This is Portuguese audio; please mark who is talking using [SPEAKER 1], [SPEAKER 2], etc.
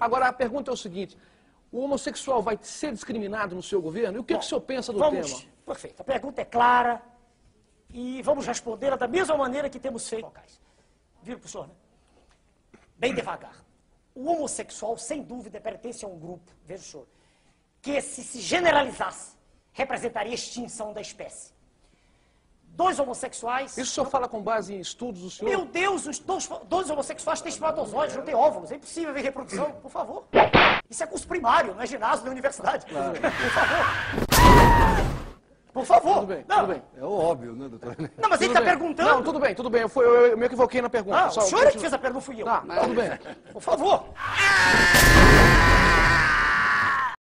[SPEAKER 1] Agora, a pergunta é o seguinte: o homossexual vai ser discriminado no seu governo? E o que, que o senhor pensa do
[SPEAKER 2] vamos,
[SPEAKER 1] tema?
[SPEAKER 2] Perfeito. A pergunta é clara e vamos respondê-la da mesma maneira que temos feito locais. Viu, professor? Né? Bem devagar. O homossexual, sem dúvida, pertence a um grupo, veja o senhor, que se se generalizasse, representaria a extinção da espécie. Dois homossexuais...
[SPEAKER 1] Isso o senhor fala com base em estudos do senhor?
[SPEAKER 2] Meu Deus, os dois, dois homossexuais têm espermatozoides, não têm óvulos. É impossível ver reprodução, por favor. Isso é curso primário, não é ginásio da universidade. Por favor. Por favor.
[SPEAKER 1] Tudo bem,
[SPEAKER 2] não.
[SPEAKER 1] tudo bem.
[SPEAKER 3] É óbvio, né, doutor?
[SPEAKER 2] Não, mas ele
[SPEAKER 1] Tudo
[SPEAKER 2] está
[SPEAKER 1] bem.
[SPEAKER 2] perguntando.
[SPEAKER 1] Não, tudo bem, tudo bem. Eu, fui, eu, eu me equivoquei na pergunta.
[SPEAKER 2] Ah,
[SPEAKER 1] Só-
[SPEAKER 2] o senhor é que fez a pergunta, não fui eu.
[SPEAKER 1] Tá, tudo bem.
[SPEAKER 2] Por favor.